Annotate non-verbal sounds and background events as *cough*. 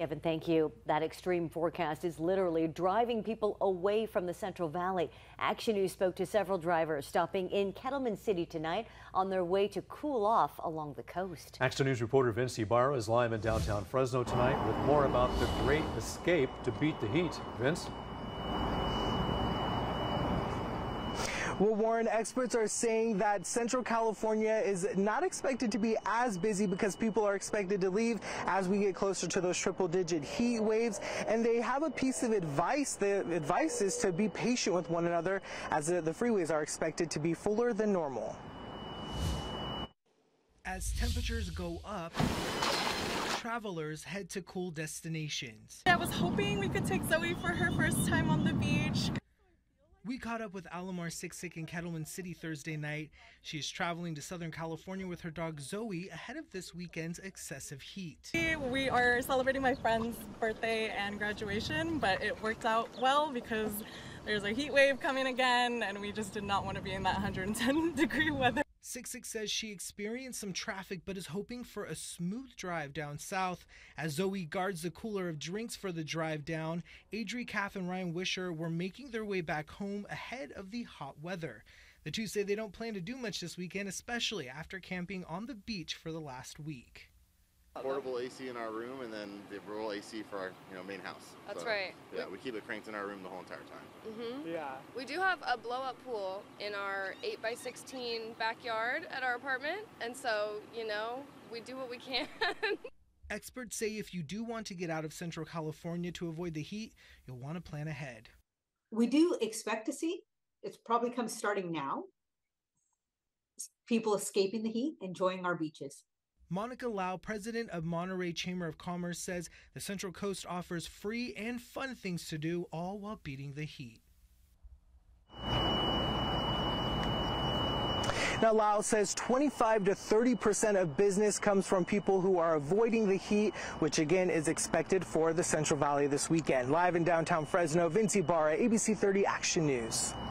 Kevin, thank you. That extreme forecast is literally driving people away from the Central Valley. Action News spoke to several drivers stopping in Kettleman City tonight on their way to cool off along the coast. Action News reporter Vince Ibarra is live in downtown Fresno tonight with more about the great escape to beat the heat. Vince? Well, Warren, experts are saying that Central California is not expected to be as busy because people are expected to leave as we get closer to those triple digit heat waves. And they have a piece of advice. The advice is to be patient with one another as the freeways are expected to be fuller than normal. As temperatures go up, travelers head to cool destinations. I was hoping we could take Zoe for her first time on the beach. We caught up with Alomar Siksik in Kettleman City Thursday night. She is traveling to Southern California with her dog Zoe ahead of this weekend's excessive heat. We are celebrating my friend's birthday and graduation, but it worked out well because there's a heat wave coming again, and we just did not want to be in that 110 *laughs* degree weather. Siksik says she experienced some traffic but is hoping for a smooth drive down south. As Zoe guards the cooler of drinks for the drive down, Adri Caff and Ryan Wisher were making their way back home ahead of the hot weather. The two say they don't plan to do much this weekend, especially after camping on the beach for the last week portable AC in our room and then the rural AC for our you know main house. That's so, right. Yeah, we keep it cranked in our room the whole entire time. Mm-hmm. Yeah. We do have a blow up pool in our 8 by 16 backyard at our apartment, and so you know we do what we can. *laughs* Experts say if you do want to get out of Central California to avoid the heat, you'll want to plan ahead. We do expect to see, it's probably come starting now, people escaping the heat, enjoying our beaches. Monica Lau, president of Monterey Chamber of Commerce, says the Central Coast offers free and fun things to do, all while beating the heat. Now, Lau says 25 to 30 percent of business comes from people who are avoiding the heat, which again is expected for the Central Valley this weekend. Live in downtown Fresno, Vince Ibarra, ABC 30 Action News.